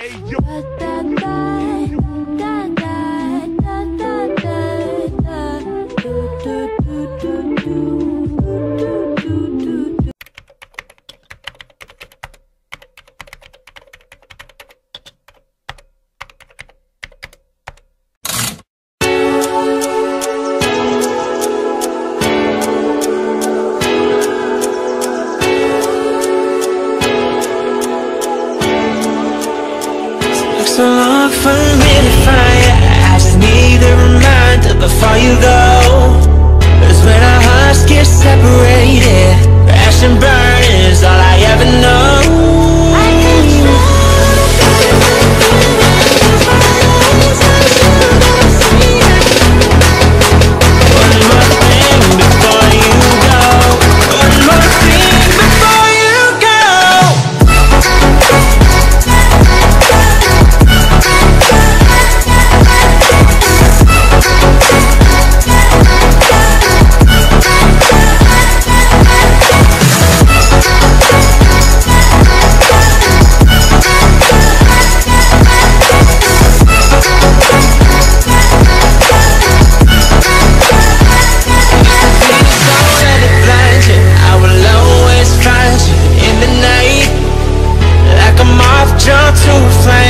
Hey, yo. So long for me jump to flame